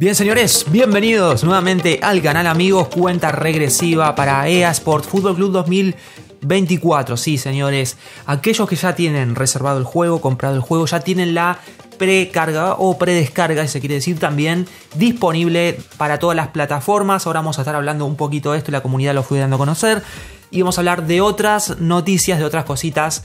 Bien señores, bienvenidos nuevamente al canal amigos, cuenta regresiva para EA Sport Fútbol Club 2024. Sí señores, aquellos que ya tienen reservado el juego, comprado el juego, ya tienen la precarga o predescarga, se quiere decir también, disponible para todas las plataformas. Ahora vamos a estar hablando un poquito de esto, la comunidad lo fui dando a conocer. Y vamos a hablar de otras noticias, de otras cositas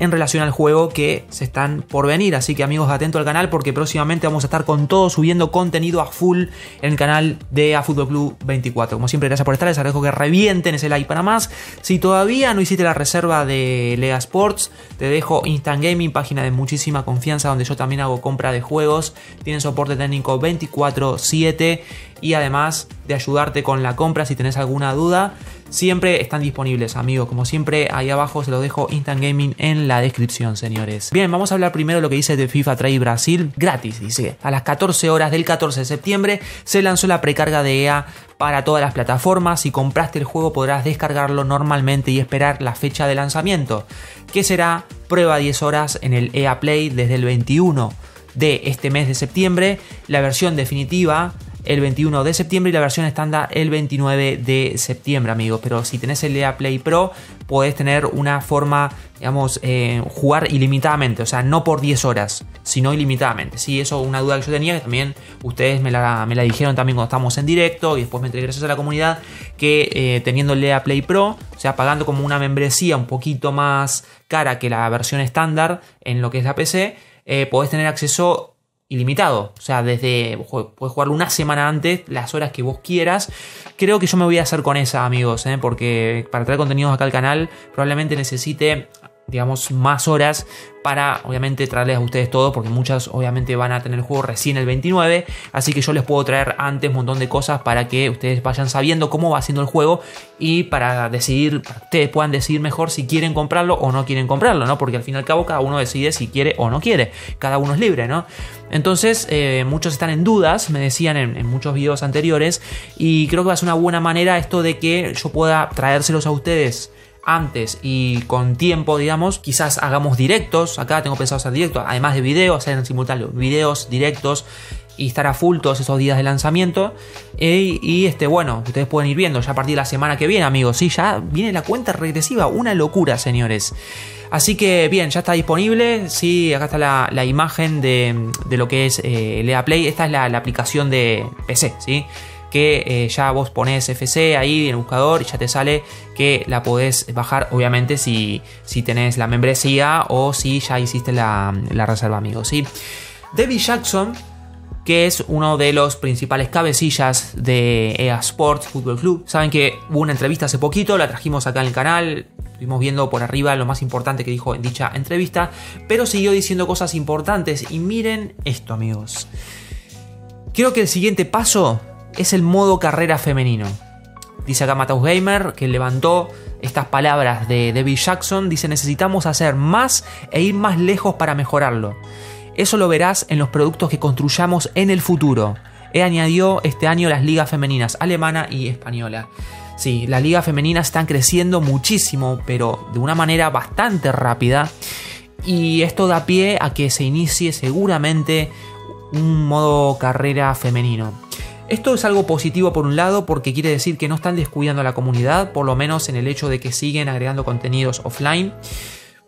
en relación al juego que se están por venir. Así que amigos, atentos al canal porque próximamente vamos a estar con todo subiendo contenido a full en el canal de A Fútbol Club 24. Como siempre, gracias por estar. Les agradezco que revienten ese like para más. Si todavía no hiciste la reserva de Lega Sports, te dejo Instant Gaming, página de muchísima confianza donde yo también hago compra de juegos. Tienen soporte técnico 24/7 y además de ayudarte con la compra si tenés alguna duda siempre están disponibles, amigos. Como siempre, ahí abajo se los dejo Instant Gaming en la descripción, señores. Bien, vamos a hablar primero de lo que dice de FIFA Trade Brasil. Gratis, dice. A las 14 horas del 14 de septiembre se lanzó la precarga de EA para todas las plataformas. Si compraste el juego podrás descargarlo normalmente y esperar la fecha de lanzamiento, que será prueba 10 horas en el EA Play desde el 21 de este mes de septiembre. La versión definitiva el 21 de septiembre y la versión estándar el 29 de septiembre, amigos. Pero si tenés el EA Play Pro, podés tener una forma, digamos, eh, jugar ilimitadamente. O sea, no por 10 horas, sino ilimitadamente. Sí, eso es una duda que yo tenía, que también ustedes me la, me la dijeron también cuando estábamos en directo y después me entregué gracias a la comunidad, que eh, teniendo el EA Play Pro, o sea, pagando como una membresía un poquito más cara que la versión estándar en lo que es la PC, eh, podés tener acceso ilimitado. O sea, desde. Puedes jugarlo una semana antes, las horas que vos quieras. Creo que yo me voy a hacer con esa, amigos, ¿eh? porque para traer contenidos acá al canal probablemente necesite digamos, más horas para, obviamente, traerles a ustedes todo, porque muchas, obviamente, van a tener el juego recién el 29, así que yo les puedo traer antes un montón de cosas para que ustedes vayan sabiendo cómo va siendo el juego y para decidir, para ustedes puedan decidir mejor si quieren comprarlo o no quieren comprarlo, ¿no? Porque al fin y al cabo cada uno decide si quiere o no quiere, cada uno es libre, ¿no? Entonces, eh, muchos están en dudas, me decían en, en muchos videos anteriores, y creo que va a ser una buena manera esto de que yo pueda traérselos a ustedes antes y con tiempo, digamos, quizás hagamos directos. Acá tengo pensado hacer directos, además de videos, hacer en simultáneo videos, directos y estar a full todos esos días de lanzamiento. Y este, bueno, ustedes pueden ir viendo ya a partir de la semana que viene, amigos. Sí, ya viene la cuenta regresiva, una locura, señores. Así que bien, ya está disponible. Sí, acá está la, imagen de, lo que es eh, Lea Play. Esta es la, la aplicación de PC, ¿sí? Que eh, ya vos pones FC ahí en el buscador y ya te sale que la podés bajar, obviamente, si, si tenés la membresía o si ya hiciste la, reserva, amigos. ¿sí? David Jackson, que es uno de los principales cabecillas de EA Sports Football Club. Saben que hubo una entrevista hace poquito, la trajimos acá en el canal. Estuvimos viendo por arriba lo más importante que dijo en dicha entrevista, pero siguió diciendo cosas importantes. Y miren esto, amigos. Creo que el siguiente paso es el modo carrera femenino. Dice acá Gamer que levantó estas palabras de David Jackson. Dice necesitamos hacer más e ir más lejos para mejorarlo. Eso lo verás en los productos que construyamos en el futuro. He añadió este año las ligas femeninas alemana y española. Sí, las ligas femeninas están creciendo muchísimo, pero de una manera bastante rápida. Y esto da pie a que se inicie seguramente un modo carrera femenino. Esto es algo positivo por un lado porque quiere decir que no están descuidando a la comunidad, por lo menos en el hecho de que siguen agregando contenidos offline.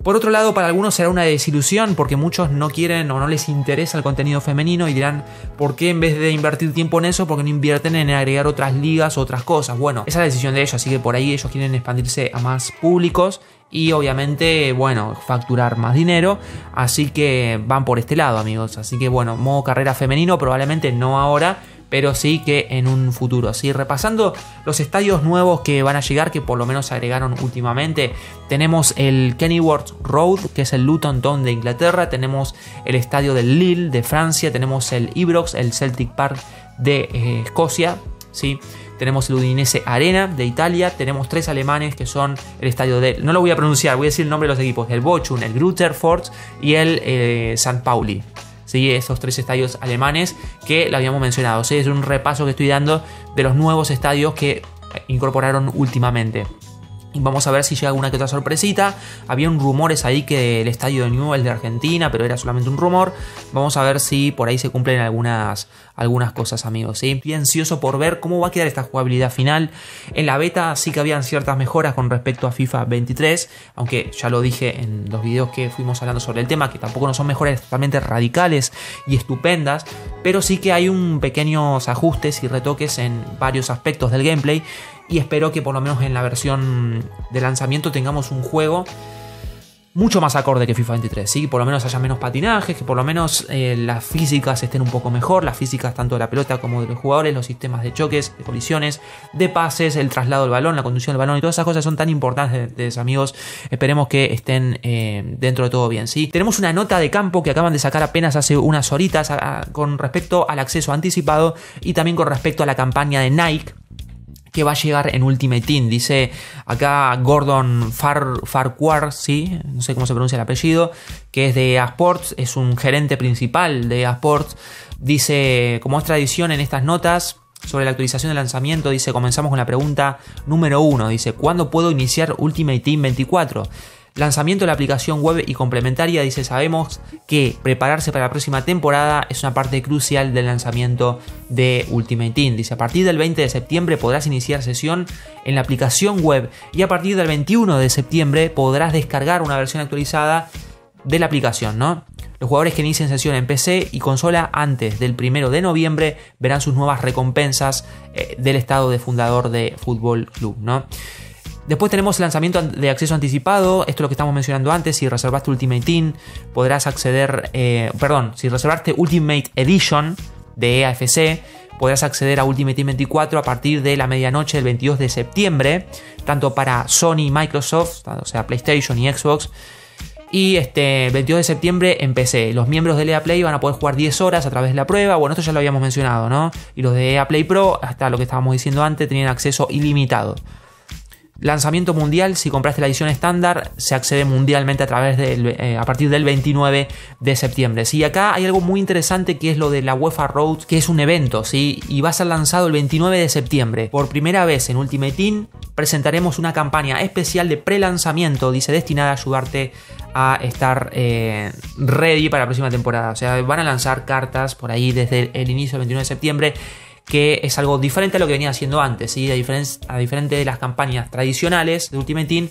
Por otro lado, para algunos será una desilusión porque muchos no quieren o no les interesa el contenido femenino y dirán, ¿por qué en vez de invertir tiempo en eso, por qué no invierten en agregar otras ligas o otras cosas? Bueno, esa es la decisión de ellos, así que por ahí ellos quieren expandirse a más públicos y obviamente, bueno, facturar más dinero. Así que van por este lado, amigos. Así que bueno, modo carrera femenino, probablemente no ahora, pero sí que en un futuro. ¿sí? Repasando los estadios nuevos que van a llegar, que por lo menos agregaron últimamente, tenemos el Kennyworth Road, que es el Luton Town de Inglaterra, tenemos el estadio del Lille de Francia, tenemos el Ibrox, el Celtic Park de eh, Escocia, ¿sí? tenemos el Udinese Arena de Italia, tenemos tres alemanes que son el estadio de... No lo voy a pronunciar, voy a decir el nombre de los equipos, el Bochum, el Grutterford y el eh, San Pauli. ¿Sí? esos tres estadios alemanes que lo habíamos mencionado. Es un repaso que estoy dando de los nuevos estadios que incorporaron últimamente. Y vamos a ver si llega alguna que otra sorpresita. Había un rumores ahí que el estadio de Newell de Argentina, pero era solamente un rumor. Vamos a ver si por ahí se cumplen algunas, algunas cosas, amigos. ¿sí? Estoy ansioso por ver cómo va a quedar esta jugabilidad final. En la beta sí que habían ciertas mejoras con respecto a FIFA 23, aunque ya lo dije en los videos que fuimos hablando sobre el tema, que tampoco no son mejoras totalmente radicales y estupendas, pero sí que hay un pequeños ajustes y retoques en varios aspectos del gameplay y espero que por lo menos en la versión de lanzamiento tengamos un juego mucho más acorde que FIFA 23, ¿sí? Por lo menos haya menos patinajes, que por lo menos eh, las físicas estén un poco mejor, las físicas tanto de la pelota como de los jugadores, los sistemas de choques, de colisiones, de pases, el traslado del balón, la conducción del balón y todas esas cosas son tan importantes, amigos. Esperemos que estén eh, dentro de todo bien, ¿sí? Tenemos una nota de campo que acaban de sacar apenas hace unas horitas con respecto al acceso anticipado y también con respecto a la campaña de Nike que va a llegar en Ultimate Team. Dice acá Gordon Far, Farquhar, ¿sí? no sé cómo se pronuncia el apellido, que es de Asports, es un gerente principal de Asports. Dice, como es tradición en estas notas, sobre la actualización de lanzamiento, dice, comenzamos con la pregunta número uno. Dice, ¿cuándo puedo iniciar Ultimate Team 24? Lanzamiento de la aplicación web y complementaria, dice, sabemos que prepararse para la próxima temporada es una parte crucial del lanzamiento de Ultimate Team. Dice, a partir del 20 de septiembre podrás iniciar sesión en la aplicación web y a partir del 21 de septiembre podrás descargar una versión actualizada de la aplicación, ¿no? Los jugadores que inicien sesión en PC y consola antes del 1 de noviembre verán sus nuevas recompensas eh, del estado de fundador de Fútbol Club, ¿no? Después tenemos el lanzamiento de acceso anticipado. Esto es lo que estamos mencionando antes. Si reservaste Ultimate Team, podrás acceder. Eh, perdón, si reservaste Ultimate Edition de EAFC, podrás acceder a Ultimate Team 24 a partir de la medianoche del 22 de septiembre, tanto para Sony y Microsoft, o sea, PlayStation y Xbox. Y este 22 de septiembre en PC. Los miembros de EA Play van a poder jugar 10 horas a través de la prueba. Bueno, esto ya lo habíamos mencionado, ¿no? Y los de EA Play Pro, hasta lo que estábamos diciendo antes, tenían acceso ilimitado. Lanzamiento mundial, si compraste la edición estándar, se accede mundialmente a través del, eh, a partir del 29 de septiembre. ¿sí? Acá hay algo muy interesante que es lo de la UEFA Road, que es un evento, ¿sí? y va a ser lanzado el 29 de septiembre. Por primera vez en Ultimate Team presentaremos una campaña especial de pre-lanzamiento, dice, destinada a ayudarte a estar eh, ready para la próxima temporada. O sea, van a lanzar cartas por ahí desde el inicio del 29 de septiembre que es algo diferente a lo que venía haciendo antes, ¿sí? a, a diferente de las campañas tradicionales de Ultimate Team.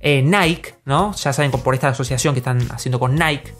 Eh, Nike, ¿no? ya saben por esta asociación que están haciendo con Nike,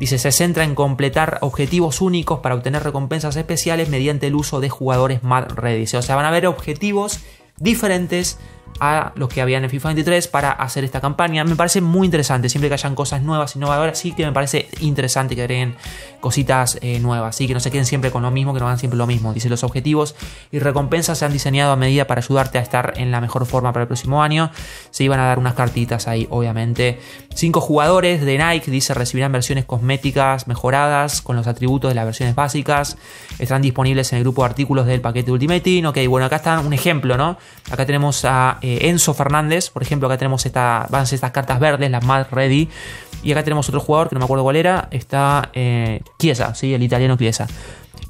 dice se centra en completar objetivos únicos para obtener recompensas especiales mediante el uso de jugadores Mad Ready. O sea, van a haber objetivos diferentes a los que habían en FIFA 23 para hacer esta campaña. Me parece muy interesante, siempre que hayan cosas nuevas, y innovadoras, sí que me parece interesante que agreguen cositas eh, nuevas, ¿sí? que no se queden siempre con lo mismo, que no hagan siempre lo mismo. Dice, los objetivos y recompensas se han diseñado a medida para ayudarte a estar en la mejor forma para el próximo año. Se iban a dar unas cartitas ahí, obviamente. Cinco jugadores de Nike, dice, recibirán versiones cosméticas mejoradas con los atributos de las versiones básicas. Están disponibles en el grupo de artículos del paquete Ultimate Team. Ok, bueno, acá está un ejemplo, ¿no? Acá tenemos a Enzo Fernández, por ejemplo, acá tenemos esta, estas cartas verdes, las Mad Ready. Y acá tenemos otro jugador que no me acuerdo cuál era, está eh, Chiesa, ¿sí? el italiano Chiesa.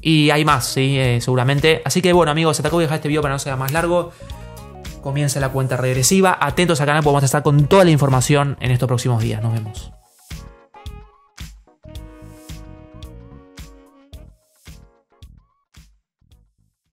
Y hay más, ¿sí? Eh, seguramente. Así que bueno, amigos, hasta acá voy a dejar este video para no sea más largo. Comienza la cuenta regresiva. Atentos al canal, podemos estar con toda la información en estos próximos días. Nos vemos.